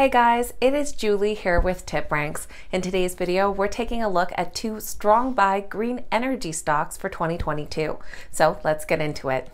Hey guys, it is Julie here with TipRanks. In today's video, we're taking a look at two strong buy green energy stocks for 2022. So let's get into it.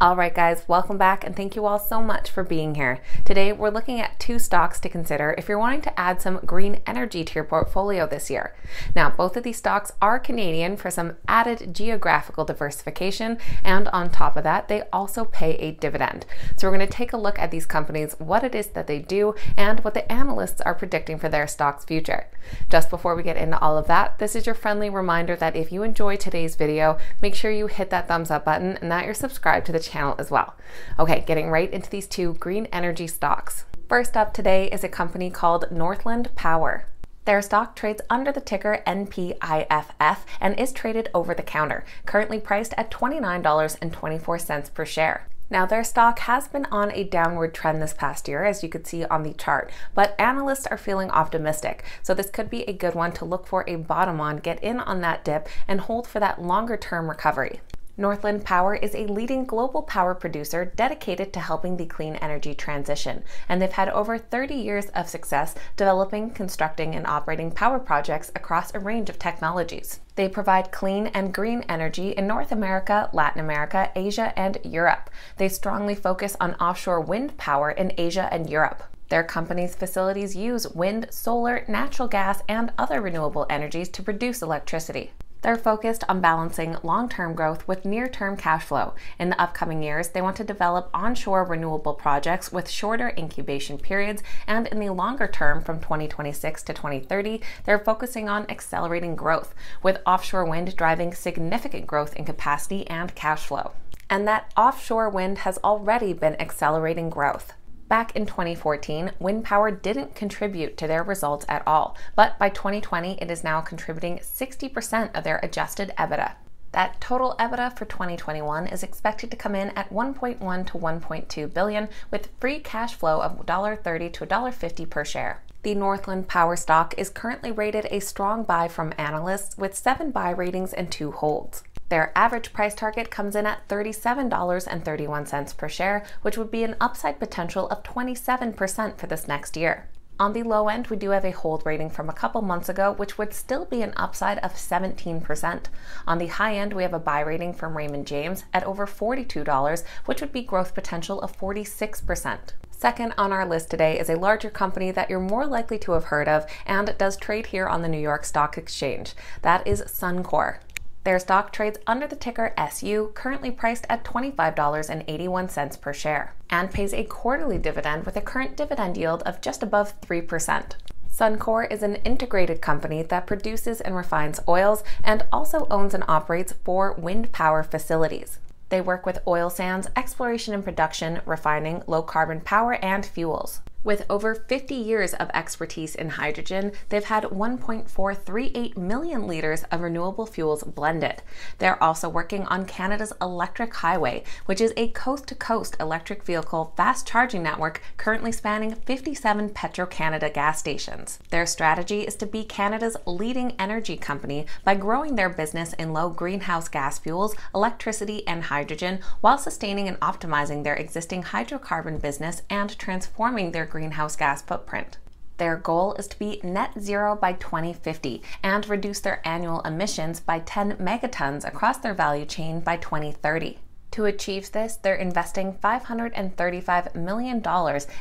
All right, guys, welcome back and thank you all so much for being here. Today, we're looking at two stocks to consider if you're wanting to add some green energy to your portfolio this year. Now, both of these stocks are Canadian for some added geographical diversification, and on top of that, they also pay a dividend. So, we're going to take a look at these companies, what it is that they do, and what the analysts are predicting for their stock's future. Just before we get into all of that, this is your friendly reminder that if you enjoy today's video, make sure you hit that thumbs up button and that you're subscribed to the channel as well. Okay, getting right into these two green energy stocks. First up today is a company called Northland Power. Their stock trades under the ticker NPIFF and is traded over the counter, currently priced at $29.24 per share. Now, their stock has been on a downward trend this past year, as you could see on the chart, but analysts are feeling optimistic. So, this could be a good one to look for a bottom on, get in on that dip, and hold for that longer term recovery. Northland Power is a leading global power producer dedicated to helping the clean energy transition, and they've had over 30 years of success developing, constructing, and operating power projects across a range of technologies. They provide clean and green energy in North America, Latin America, Asia, and Europe. They strongly focus on offshore wind power in Asia and Europe. Their company's facilities use wind, solar, natural gas, and other renewable energies to produce electricity. They're focused on balancing long term growth with near term cash flow. In the upcoming years, they want to develop onshore renewable projects with shorter incubation periods, and in the longer term, from 2026 to 2030, they're focusing on accelerating growth, with offshore wind driving significant growth in capacity and cash flow. And that offshore wind has already been accelerating growth. Back in 2014, wind power didn't contribute to their results at all, but by 2020, it is now contributing 60% of their adjusted EBITDA. That total EBITDA for 2021 is expected to come in at 1.1 to 1.2 billion with free cash flow of $1.30 to $1.50 per share. The Northland Power stock is currently rated a strong buy from analysts with 7 buy ratings and 2 holds. Their average price target comes in at $37.31 per share, which would be an upside potential of 27% for this next year. On the low end, we do have a hold rating from a couple months ago, which would still be an upside of 17%. On the high end, we have a buy rating from Raymond James at over $42, which would be growth potential of 46%. Second on our list today is a larger company that you're more likely to have heard of and does trade here on the New York Stock Exchange. That is Suncor. Their stock trades under the ticker SU, currently priced at $25.81 per share, and pays a quarterly dividend with a current dividend yield of just above 3%. Suncor is an integrated company that produces and refines oils and also owns and operates four wind power facilities. They work with oil sands, exploration and production, refining, low carbon power, and fuels. With over 50 years of expertise in hydrogen, they've had 1.438 million liters of renewable fuels blended. They're also working on Canada's Electric Highway, which is a coast to coast electric vehicle fast charging network currently spanning 57 Petro Canada gas stations. Their strategy is to be Canada's leading energy company by growing their business in low greenhouse gas fuels, electricity, and hydrogen while sustaining and optimizing their existing hydrocarbon business and transforming their greenhouse gas footprint. Their goal is to be net zero by 2050 and reduce their annual emissions by 10 megatons across their value chain by 2030. To achieve this, they're investing $535 million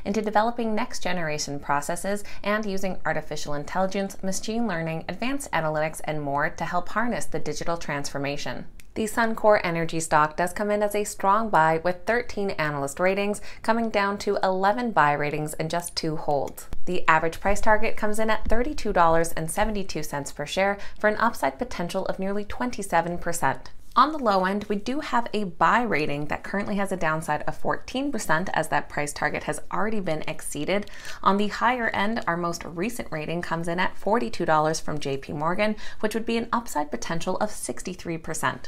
into developing next generation processes and using artificial intelligence, machine learning, advanced analytics, and more to help harness the digital transformation. The Suncor Energy stock does come in as a strong buy with 13 analyst ratings, coming down to 11 buy ratings and just two holds. The average price target comes in at $32.72 per share for an upside potential of nearly 27%. On the low end, we do have a buy rating that currently has a downside of 14% as that price target has already been exceeded. On the higher end, our most recent rating comes in at $42 from JP Morgan, which would be an upside potential of 63%.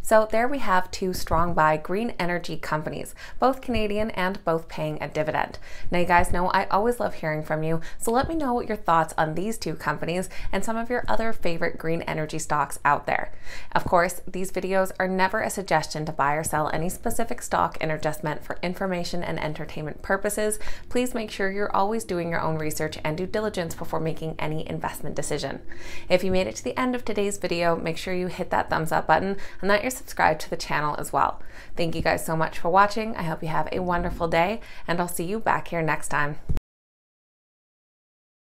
So there we have two strong buy green energy companies, both Canadian and both paying a dividend. Now you guys know I always love hearing from you, so let me know what your thoughts on these two companies and some of your other favorite green energy stocks out there. Of course, these videos are never a suggestion to buy or sell any specific stock and are just meant for information and entertainment purposes. Please make sure you're always doing your own research and due diligence before making any investment decision. If you made it to the end of today's video, make sure you hit that thumbs up button and that you're subscribe to the channel as well. Thank you guys so much for watching. I hope you have a wonderful day, and I'll see you back here next time.